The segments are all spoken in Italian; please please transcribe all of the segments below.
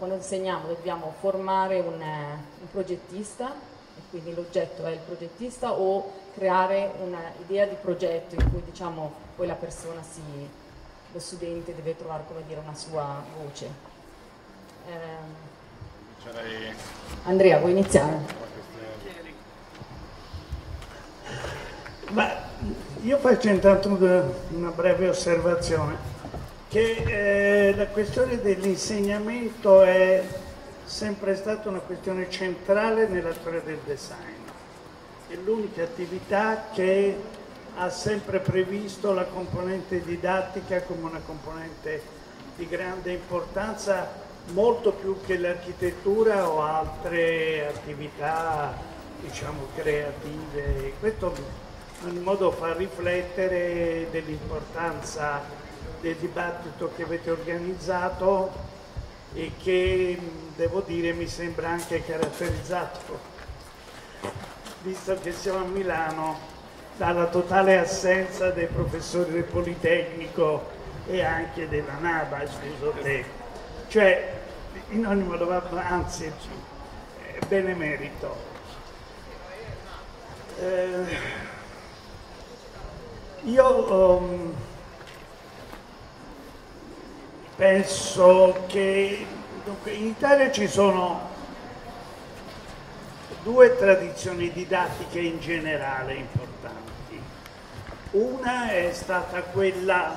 quando insegniamo dobbiamo formare un, un progettista, e quindi l'oggetto è il progettista, o creare un'idea di progetto in cui diciamo poi la persona si, lo studente deve trovare come dire una sua voce. Eh, Andrea, vuoi iniziare? Beh, io faccio intanto una breve osservazione che eh, la questione dell'insegnamento è sempre stata una questione centrale nella storia del design. È l'unica attività che ha sempre previsto la componente didattica come una componente di grande importanza, molto più che l'architettura o altre attività diciamo, creative. Questo in modo fa riflettere dell'importanza del dibattito che avete organizzato e che devo dire mi sembra anche caratterizzato, visto che siamo a Milano, dalla totale assenza dei professori del Politecnico e anche della NABA, scuso te. Cioè, in ogni modo, anzi, benemerito. Eh, io um, penso che dunque, in Italia ci sono due tradizioni didattiche in generale importanti. Una è stata quella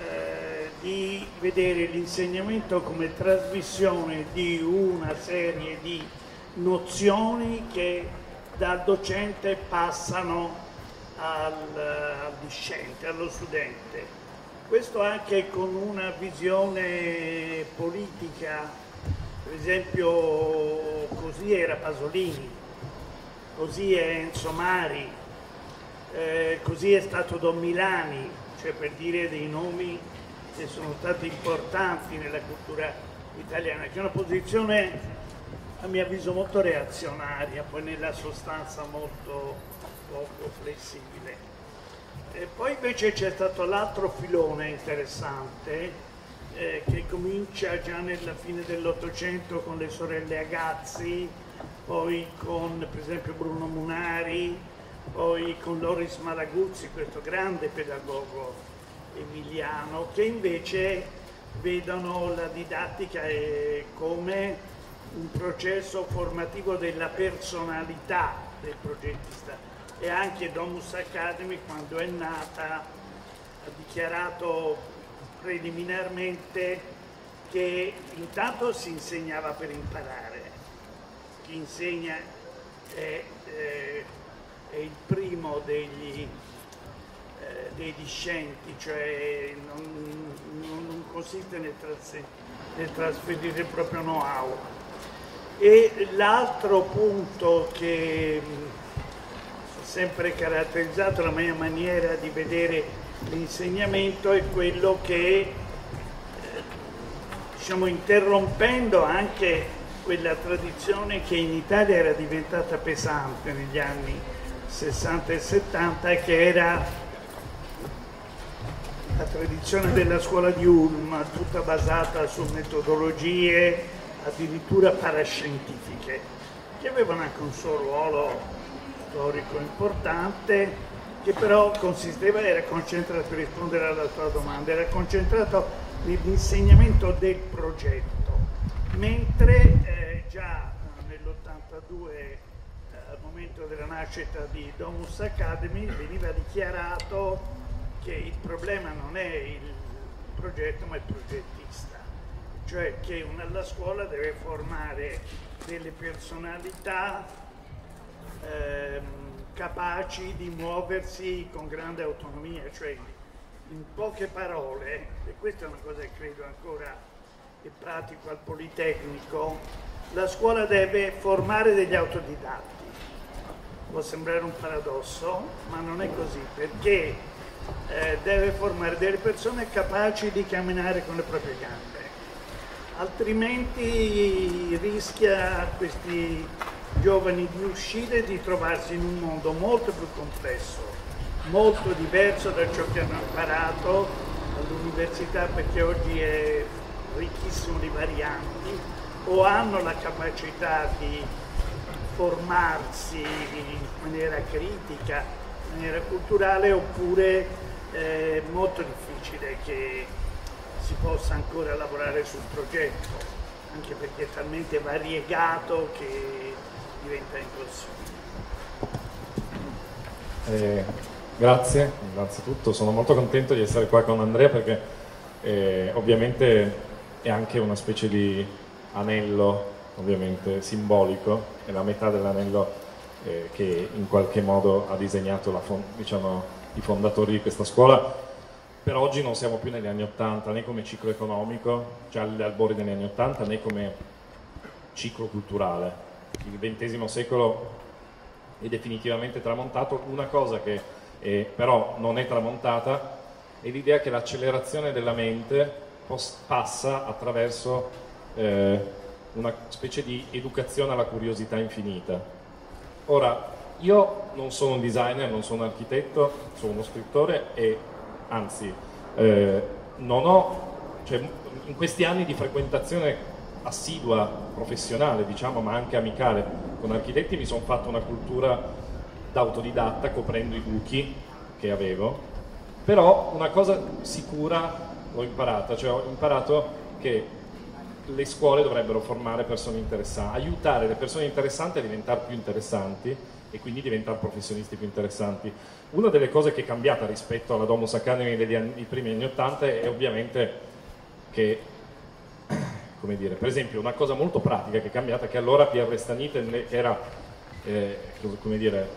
eh, di vedere l'insegnamento come trasmissione di una serie di nozioni che dal docente passano al, al discente, allo studente questo anche con una visione politica, per esempio così era Pasolini, così è Enzo Mari, eh, così è stato Don Milani, cioè per dire dei nomi che sono stati importanti nella cultura italiana, che è una posizione a mio avviso molto reazionaria, poi nella sostanza molto poco flessibile. E poi invece c'è stato l'altro filone interessante eh, che comincia già nella fine dell'Ottocento con le sorelle Agazzi, poi con per esempio Bruno Munari, poi con Loris Malaguzzi, questo grande pedagogo emiliano, che invece vedono la didattica come un processo formativo della personalità del progettista e anche Domus Academy quando è nata ha dichiarato preliminarmente che intanto si insegnava per imparare, chi insegna è, eh, è il primo degli, eh, dei discenti, cioè non, non consiste nel, tras nel trasferire il proprio know-how. E l'altro punto che sempre caratterizzato la mia maniera di vedere l'insegnamento è quello che, eh, diciamo, interrompendo anche quella tradizione che in Italia era diventata pesante negli anni 60 e 70 e che era la tradizione della scuola di Ulm, tutta basata su metodologie addirittura parascientifiche, che avevano anche un suo ruolo storico importante che però consisteva, era concentrato, per rispondere alla tua domanda, era concentrato nell'insegnamento del progetto, mentre eh, già nell'82, eh, al momento della nascita di Domus Academy, veniva dichiarato che il problema non è il progetto ma il progettista, cioè che una, la scuola deve formare delle personalità ehm, capaci di muoversi con grande autonomia, cioè in poche parole, e questa è una cosa che credo ancora che pratico al Politecnico, la scuola deve formare degli autodidatti. Può sembrare un paradosso, ma non è così, perché eh, deve formare delle persone capaci di camminare con le proprie gambe, altrimenti rischia questi giovani di uscire e di trovarsi in un mondo molto più complesso, molto diverso da ciò che hanno imparato all'università perché oggi è ricchissimo di varianti o hanno la capacità di formarsi in maniera critica, in maniera culturale, oppure è molto difficile che si possa ancora lavorare sul progetto, anche perché è talmente variegato che diventa impossibile. Eh, grazie, innanzitutto sono molto contento di essere qua con Andrea perché eh, ovviamente è anche una specie di anello ovviamente simbolico, è la metà dell'anello eh, che in qualche modo ha disegnato diciamo, i fondatori di questa scuola. Per oggi non siamo più negli anni Ottanta né come ciclo economico, già agli albori degli anni Ottanta, né come ciclo culturale. Il XX secolo è definitivamente tramontato. Una cosa che eh, però non è tramontata è l'idea che l'accelerazione della mente passa attraverso eh, una specie di educazione alla curiosità infinita. Ora, io non sono un designer, non sono un architetto, sono uno scrittore e anzi eh, non ho, cioè, in questi anni di frequentazione assidua, professionale diciamo, ma anche amicale con architetti mi sono fatto una cultura da autodidatta coprendo i buchi che avevo, però una cosa sicura l'ho imparata, cioè ho imparato che le scuole dovrebbero formare persone interessanti, aiutare le persone interessanti a diventare più interessanti e quindi diventare professionisti più interessanti. Una delle cose che è cambiata rispetto alla Domus Academy anni, primi anni 80 è ovviamente che, come dire, per esempio una cosa molto pratica che è cambiata, che allora Pierre Stanite era, eh, come dire,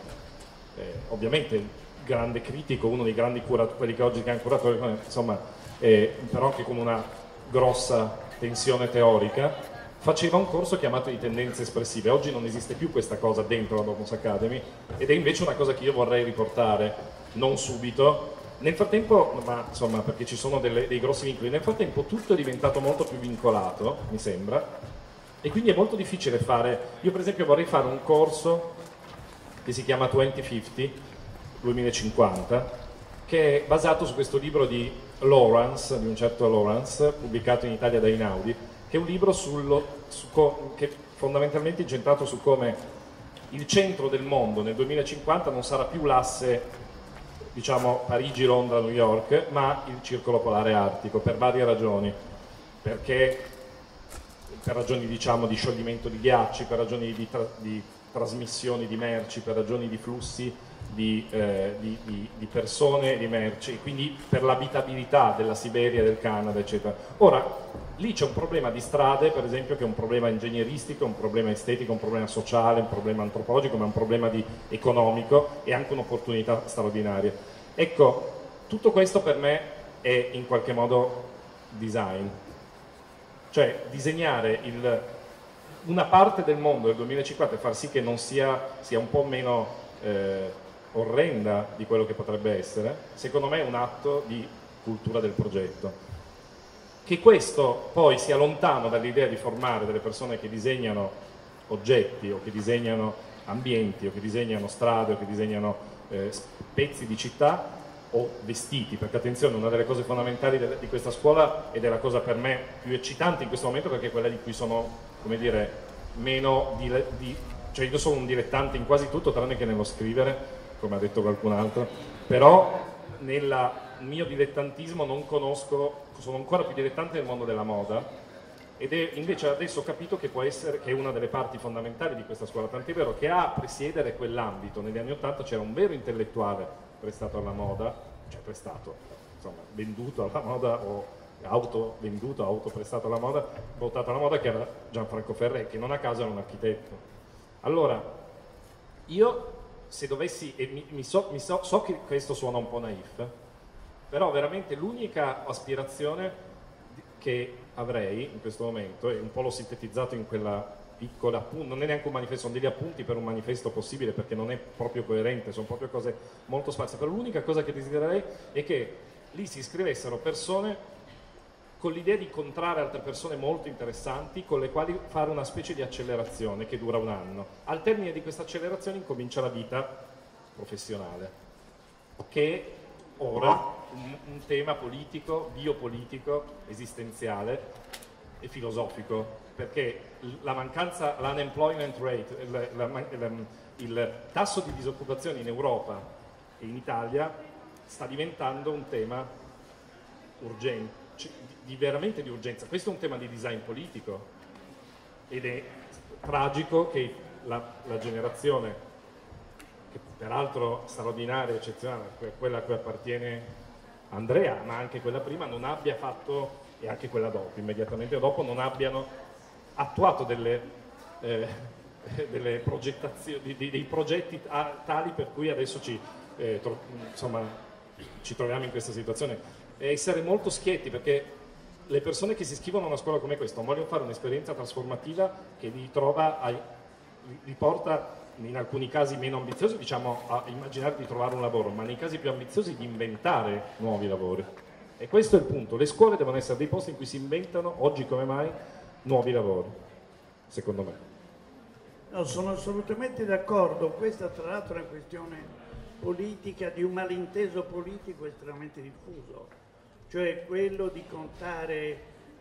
eh, ovviamente grande critico, uno dei grandi curatori, quelli che oggi chiamano curatori, insomma, eh, però anche con una grossa tensione teorica, faceva un corso chiamato di tendenze espressive. Oggi non esiste più questa cosa dentro la Domus Academy ed è invece una cosa che io vorrei riportare, non subito. Nel frattempo, ma insomma perché ci sono delle, dei grossi vincoli, nel frattempo tutto è diventato molto più vincolato, mi sembra, e quindi è molto difficile fare, io per esempio vorrei fare un corso che si chiama 2050, 2050, che è basato su questo libro di Lawrence, di un certo Lawrence, pubblicato in Italia da Inaudi, che è un libro sullo, su che fondamentalmente è incentrato su come il centro del mondo nel 2050 non sarà più l'asse diciamo Parigi, Londra, New York, ma il circolo polare artico per varie ragioni. Perché per ragioni diciamo, di scioglimento di ghiacci, per ragioni di, tra di trasmissioni di merci, per ragioni di flussi di, eh, di, di, di persone di merci, quindi per l'abitabilità della Siberia, del Canada, eccetera. Ora, lì c'è un problema di strade, per esempio, che è un problema ingegneristico, un problema estetico, un problema sociale, un problema antropologico, ma un problema economico e anche un'opportunità straordinaria. Ecco, tutto questo per me è in qualche modo design, cioè disegnare il, una parte del mondo del 2050 e far sì che non sia, sia un po' meno eh, orrenda di quello che potrebbe essere, secondo me è un atto di cultura del progetto. Che questo poi sia lontano dall'idea di formare delle persone che disegnano oggetti o che disegnano ambienti o che disegnano strade o che disegnano eh, pezzi di città o vestiti, perché attenzione, una delle cose fondamentali di questa scuola ed è la cosa per me più eccitante in questo momento perché è quella di cui sono, come dire, meno di, di cioè io sono un dilettante in quasi tutto tranne che nello scrivere come ha detto qualcun altro, però nel mio dilettantismo non conosco, sono ancora più dilettante nel mondo della moda ed è, invece adesso ho capito che può essere che è una delle parti fondamentali di questa scuola, tant'è vero che a presiedere quell'ambito negli anni Ottanta c'era un vero intellettuale prestato alla moda, cioè prestato, insomma, venduto alla moda o auto venduto, auto prestato alla moda, votato alla moda che era Gianfranco Ferré, che non a caso era un architetto. Allora, io se dovessi, e mi, mi, so, mi so, so, che questo suona un po' naif, però veramente l'unica aspirazione che avrei in questo momento, e un po' l'ho sintetizzato in quella piccola appunto, non è neanche un manifesto, sono degli appunti per un manifesto possibile perché non è proprio coerente, sono proprio cose molto sparse, però l'unica cosa che desidererei è che lì si iscrivessero persone con l'idea di incontrare altre persone molto interessanti con le quali fare una specie di accelerazione che dura un anno. Al termine di questa accelerazione incomincia la vita professionale, che ora un, un tema politico, biopolitico, esistenziale, e filosofico, perché la mancanza, l'unemployment rate, il, la, la, il tasso di disoccupazione in Europa e in Italia sta diventando un tema urgente, di, veramente di urgenza. Questo è un tema di design politico ed è tragico che la, la generazione, che peraltro straordinaria, eccezionale, quella a cui appartiene Andrea, ma anche quella prima, non abbia fatto, e anche quella dopo, immediatamente dopo, non abbiano attuato delle, eh, delle progettazioni, dei, dei progetti tali per cui adesso ci, eh, tro, insomma, ci troviamo in questa situazione. E essere molto schietti perché le persone che si iscrivono a una scuola come questa vogliono fare un'esperienza trasformativa che li, trova li porta in alcuni casi meno ambiziosi diciamo, a immaginare di trovare un lavoro, ma nei casi più ambiziosi di inventare nuovi lavori. E questo è il punto, le scuole devono essere dei posti in cui si inventano, oggi come mai, nuovi lavori, secondo me. No, sono assolutamente d'accordo, questa tra l'altro è una questione politica, di un malinteso politico estremamente diffuso, cioè quello di contare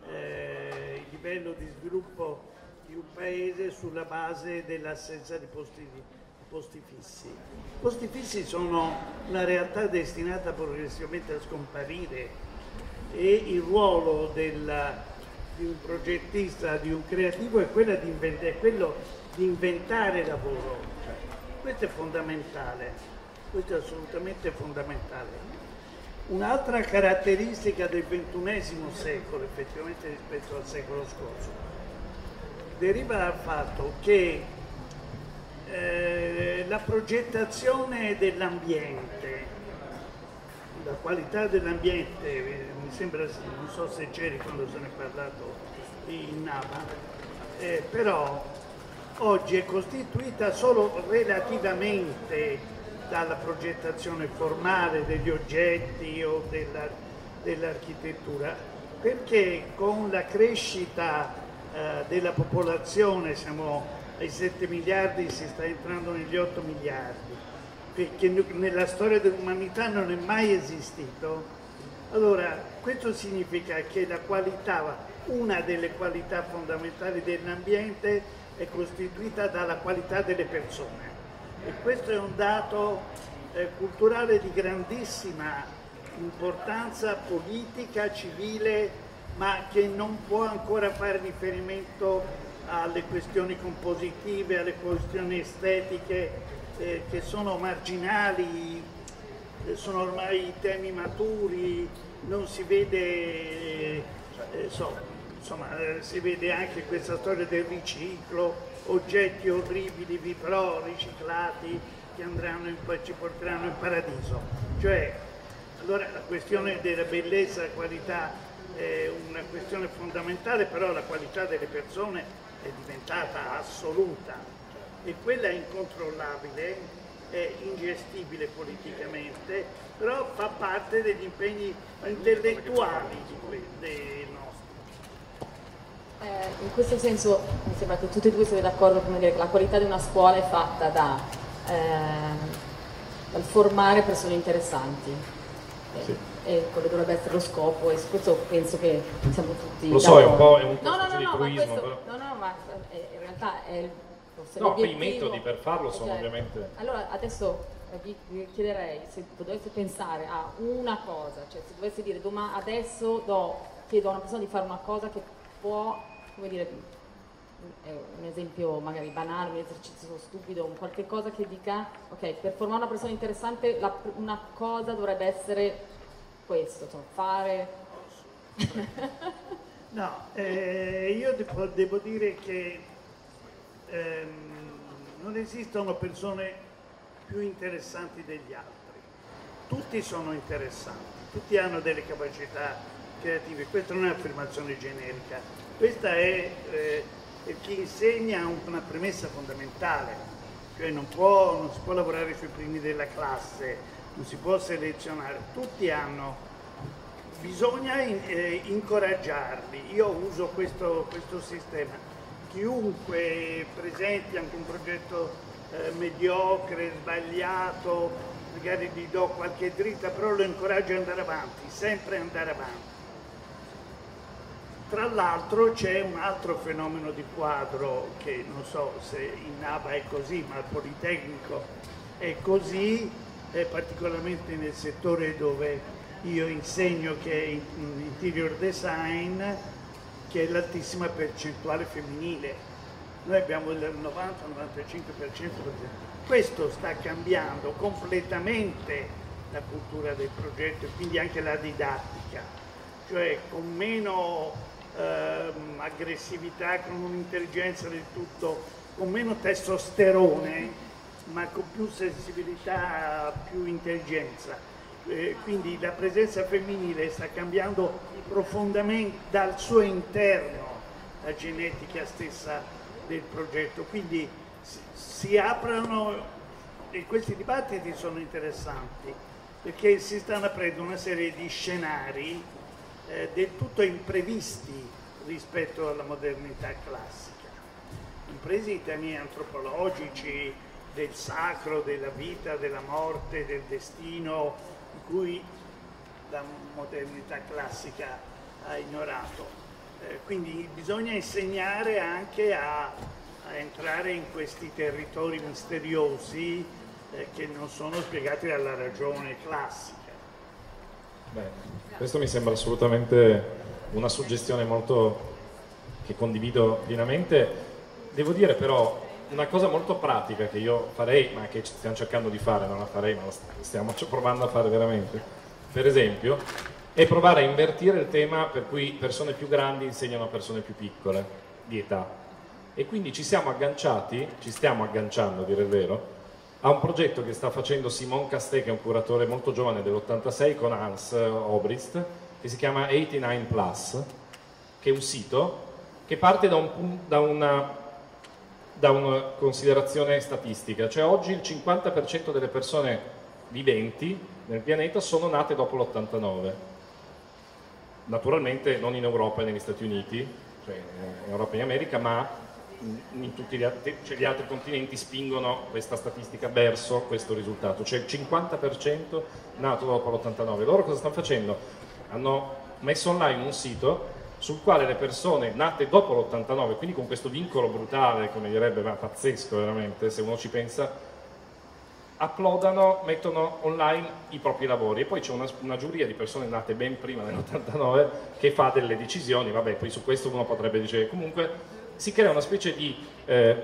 eh, il livello di sviluppo di un paese sulla base dell'assenza di posti, di posti fissi. I posti fissi sono una realtà destinata progressivamente a scomparire e il ruolo della, di un progettista, di un creativo è, di è quello di inventare lavoro. Questo è fondamentale, questo è assolutamente fondamentale. Un'altra caratteristica del XXI secolo, effettivamente rispetto al secolo scorso, deriva dal fatto che eh, la progettazione dell'ambiente, la qualità dell'ambiente, eh, mi sembra, non so se c'eri quando se ne è parlato in Nava, eh, però oggi è costituita solo relativamente dalla progettazione formale degli oggetti o dell'architettura, dell perché con la crescita eh, della popolazione, siamo ai 7 miliardi, si sta entrando negli 8 miliardi, che nella storia dell'umanità non è mai esistito. Allora, questo significa che la qualità, una delle qualità fondamentali dell'ambiente è costituita dalla qualità delle persone e questo è un dato eh, culturale di grandissima importanza politica, civile ma che non può ancora fare riferimento alle questioni compositive, alle questioni estetiche eh, che sono marginali, eh, sono ormai temi maturi, non si vede, eh, so, insomma, eh, si vede anche questa storia del riciclo, oggetti orribili, però riciclati che andranno in, ci porteranno in paradiso. Cioè, allora la questione della bellezza, qualità è una questione fondamentale, però la qualità delle persone è diventata assoluta e quella è incontrollabile, è ingestibile politicamente, però fa parte degli impegni intellettuali dei nostri. Eh, in questo senso mi sembra che tutti e due siete d'accordo che la qualità di una scuola è fatta da, eh, dal formare persone interessanti. Sì. e quello dovrebbe essere lo scopo e su questo penso che siamo tutti lo so è un po' è un no, no, no, no, ma questo, no, no, ma in realtà è il no, i metodi per farlo sono cioè, ovviamente allora adesso vi, vi, chiederei se dovesse pensare a una cosa cioè se dovesse dire adesso do, chiedo a una persona di fare una cosa che può come dire un esempio magari banale, un esercizio stupido, un qualche cosa che dica, ok, per formare una persona interessante la, una cosa dovrebbe essere questo, cioè fare... no, eh, io devo, devo, dire che ehm, non esistono persone più interessanti degli altri. Tutti sono interessanti, tutti hanno delle capacità creative. Questa non è un'affermazione generica, questa è eh, chi insegna una premessa fondamentale, cioè non, può, non si può lavorare sui primi della classe, non si può selezionare, tutti hanno, bisogna eh, incoraggiarli, io uso questo, questo, sistema, chiunque presenti anche un progetto eh, mediocre, sbagliato, magari gli do qualche dritta, però lo incoraggio ad andare avanti, sempre andare avanti. Tra l'altro c'è un altro fenomeno di quadro che non so se in Nava è così, ma al Politecnico è così, è particolarmente nel settore dove io insegno che è interior design, che è l'altissima percentuale femminile. Noi abbiamo il 90-95%. Questo sta cambiando completamente la cultura del progetto e quindi anche la didattica, cioè con meno ehm, aggressività, con un'intelligenza del tutto, con meno testosterone, ma con più sensibilità, più intelligenza. Eh, quindi la presenza femminile sta cambiando profondamente dal suo interno la genetica stessa del progetto. Quindi si, si aprono e questi dibattiti sono interessanti perché si stanno aprendo una serie di scenari eh, del tutto imprevisti rispetto alla modernità classica, compresi i temi antropologici del sacro, della vita, della morte, del destino, di cui la modernità classica ha ignorato. Eh, quindi bisogna insegnare anche a, a, entrare in questi territori misteriosi eh, che non sono spiegati dalla ragione classica. Beh, questo mi sembra assolutamente una suggestione molto che condivido pienamente. Devo dire però una cosa molto pratica che io farei, ma che stiamo cercando di fare, non la farei, ma la stiamo provando a fare veramente. Per esempio, è provare a invertire il tema per cui persone più grandi insegnano a persone più piccole di età. E quindi ci siamo agganciati, ci stiamo agganciando a dire il vero, ha un progetto che sta facendo Simon Castet, che è un curatore molto giovane dell'86 con Hans Obrist, che si chiama 89 Plus, che è un sito che parte da, un, da, una, da una considerazione statistica, cioè oggi il 50% delle persone viventi nel pianeta sono nate dopo l'89. Naturalmente non in Europa e negli Stati Uniti, cioè in Europa e in America, ma in tutti gli altri, cioè gli altri, continenti spingono questa statistica verso questo risultato, cioè il 50% nato dopo l'89. Loro cosa stanno facendo? Hanno messo online un sito sul quale le persone nate dopo l'89, quindi con questo vincolo brutale, come direbbe, ma pazzesco veramente, se uno ci pensa, uploadano, mettono online i propri lavori e poi c'è una, una, giuria di persone nate ben prima dell'89 che fa delle decisioni, vabbè, poi su questo uno potrebbe dire comunque si crea una specie di eh,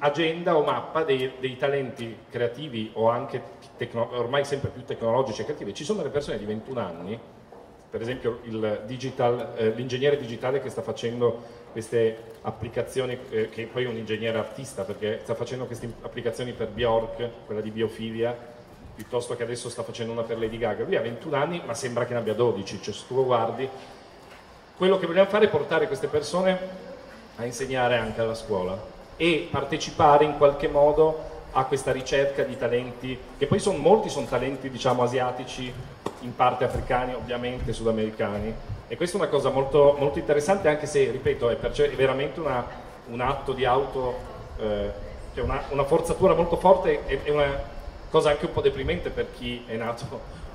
agenda o mappa dei, dei, talenti creativi o anche ormai sempre più tecnologici e creativi. Ci sono delle persone di 21 anni, per esempio digital, eh, l'ingegnere digitale che sta facendo queste applicazioni, eh, che poi è un ingegnere artista perché sta facendo queste applicazioni per Bjork, quella di biofilia, piuttosto che adesso sta facendo una per Lady Gaga. Lui ha 21 anni ma sembra che ne abbia 12, cioè se tu lo guardi. Quello che vogliamo fare è portare queste persone a insegnare anche alla scuola e partecipare in qualche modo a questa ricerca di talenti, che poi sono molti sono talenti diciamo asiatici, in parte africani ovviamente, sudamericani. E questa è una cosa molto, molto interessante anche se, ripeto, è, è veramente una, un atto di auto, eh, cioè una, una, forzatura molto forte e, è una cosa anche un po' deprimente per chi è nato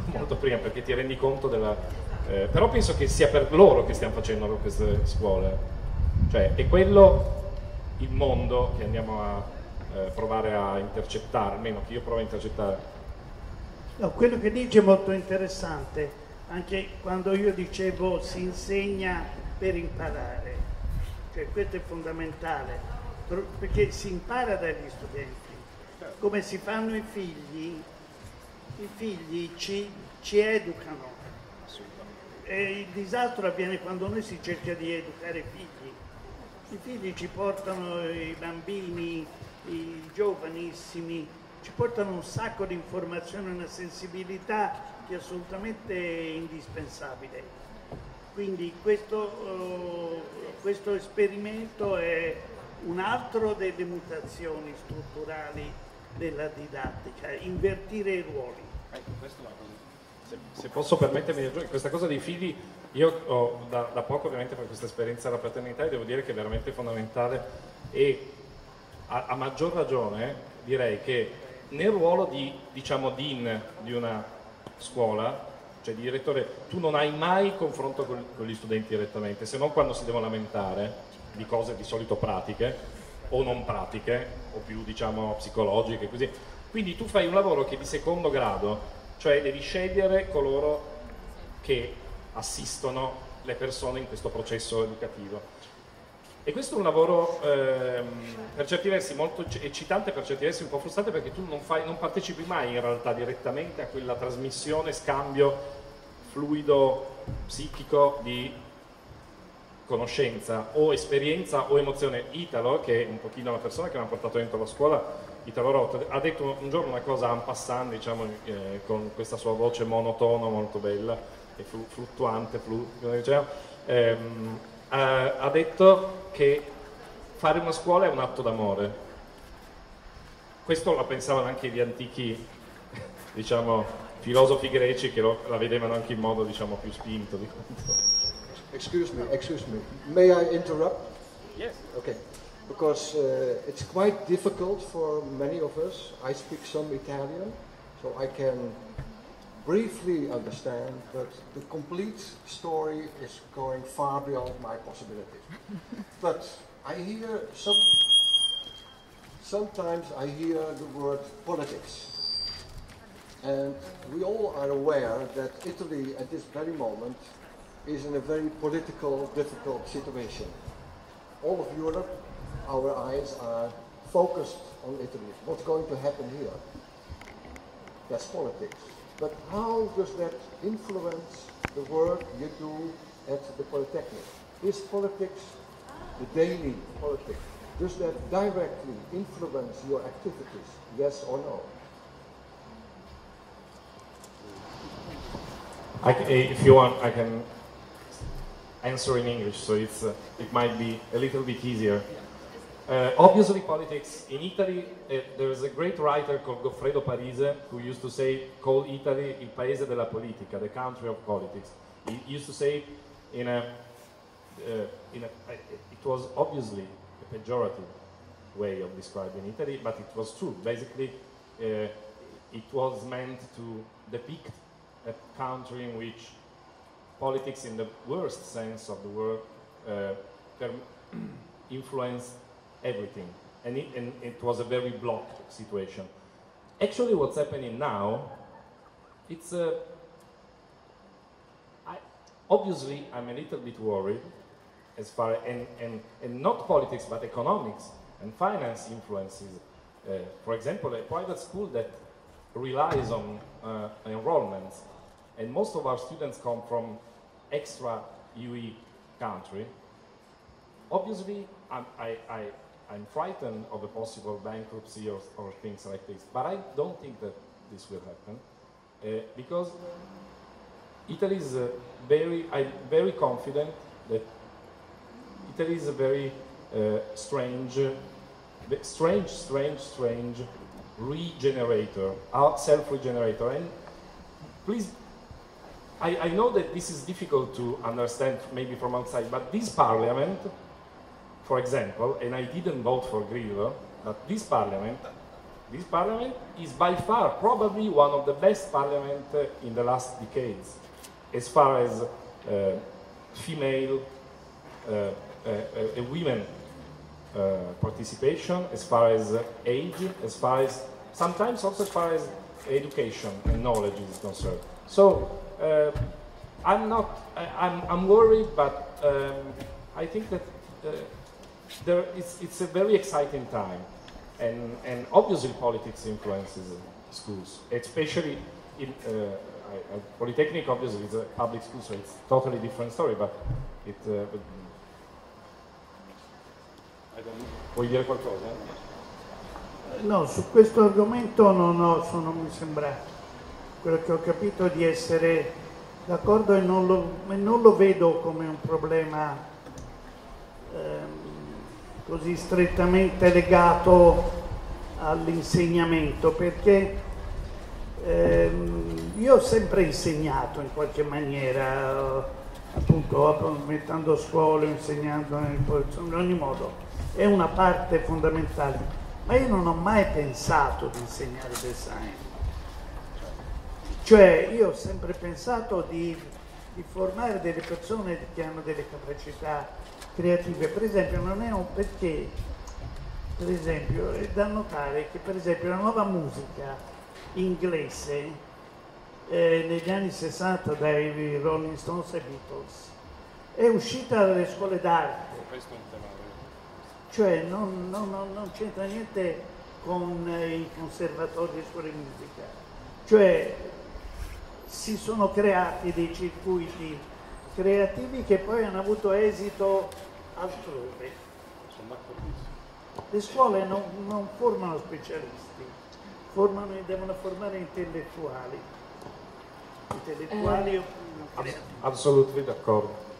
molto prima perché ti rendi conto della... Eh, però penso che sia per loro che stiamo facendo queste scuole cioè, è quello il mondo che andiamo a eh, provare a intercettare, almeno che io provo a intercettare. No, quello che dice è molto interessante, anche quando io dicevo si insegna per imparare, cioè questo è fondamentale, perché si impara dagli studenti, come si fanno i figli, i figli ci, ci educano. E il disastro avviene quando noi si cerca di educare i figli i figli ci portano i bambini, i giovanissimi, ci portano un sacco di informazioni, una sensibilità che è assolutamente indispensabile. Quindi questo, uh, questo esperimento è un altro delle mutazioni strutturali della didattica, invertire i ruoli. Ecco, se, se posso permettermi, questa cosa dei figli io ho da, da, poco ovviamente per questa esperienza della paternità e devo dire che è veramente fondamentale e a, a maggior ragione direi che nel ruolo di diciamo dean di una scuola cioè di direttore tu non hai mai confronto con, con gli studenti direttamente, se non quando si devono lamentare di cose di solito pratiche o non pratiche o più diciamo psicologiche così. Quindi tu fai un lavoro che è di secondo grado, cioè devi scegliere coloro che assistono le persone in questo processo educativo. E questo è un lavoro ehm, per certi versi molto eccitante, per certi versi un po' frustrante perché tu non, fai, non partecipi mai in realtà direttamente a quella trasmissione, scambio fluido psichico di conoscenza o esperienza o emozione. Italo, che è un pochino la persona che mi ha portato dentro la scuola, Italo Rotto, ha detto un giorno una cosa en passant, diciamo, eh, con questa sua voce monotona molto bella e fluttuante, flu, diciamo, ehm, ha, ha detto che fare una scuola è un atto d'amore. Questo la pensavano anche gli antichi, diciamo, filosofi greci che lo, la vedevano anche in modo, diciamo, più spinto di quanto. Excuse me, excuse me. May I interrupt? Yes. Okay. Because uh, it's quite difficult for many of us. I speak some Italian, so I can briefly understand, but the complete story is going far beyond my possibilities. but I hear some, sometimes I hear the word politics. And we all are aware that Italy at this very moment is in a very political, difficult situation. All of Europe, our eyes are focused on Italy. What's going to happen here? That's politics. But how does that influence the work you do at the Polytechnic? Is politics, the daily politics, does that directly influence your activities, yes or no? I, if you want, I can answer in English, so it's, uh, it might be a little bit easier. Uh, obviously, politics in Italy, uh, there is a great writer called Goffredo Parise who used to say, call Italy il paese della politica, the country of politics. He used to say in a, uh, in a it was obviously a pejorative way of describing Italy, but it was true. Basically, it was meant to depict a country in which politics, in the worst sense of the word, influenced everything. And it, and it, was a very blocked situation. Actually, what's happening now, it's a. I, obviously, I'm a little bit worried as far and, and, and not politics but economics and finance influences. Uh, for example, a private school that relies on uh, enrollments, and most of our students come from extra UE country. Obviously, I, I, I'm frightened of a possible bankruptcy or, or things like this, but I don't think that this will happen uh, because Italy is uh, very, I'm very confident that Italy is a very uh, strange, strange, strange, strange regenerator, self-regenerator. And please, I, I know that this is difficult to understand maybe from outside, but this parliament for example, and I didn't vote for Grillo, but this parliament, this parliament is by far probably one of the best parliament in the last decades, as far as uh, female, uh, uh, uh women uh, participation, as far as age, as far as sometimes also as far as education and knowledge is concerned. So uh, I'm not, I'm, I'm worried, but um, I think that there, it's, it's a very exciting time. And, and obviously politics influences schools, especially in uh, I, I, Polytechnic obviously is a public school, so it's a totally different story, but it... Uh, Vuoi dire qualcosa? No, su questo argomento non, ho, sono, mi sembra quello che ho capito di essere d'accordo e non lo, non lo vedo come un problema ehm, così strettamente legato all'insegnamento perché ehm, io ho sempre insegnato in qualche maniera, appunto mettendo scuole, insegnando in ogni modo, è una parte fondamentale, ma io non ho mai pensato di insegnare design. Cioè io ho sempre pensato di, di formare delle persone che hanno delle capacità creative, per esempio non è un perché, per esempio è da notare che per esempio la nuova musica inglese eh, negli anni 60 dai Rolling Stones e Beatles è uscita dalle scuole d'arte, cioè non, non- non- c'entra niente con i conservatori e scuole di musica, cioè si sono creati dei circuiti creativi che poi hanno avuto esito altrove. Le scuole non, non formano specialisti, formano, devono formare intellettuali, intellettuali o creativi. Assolutamente d'accordo.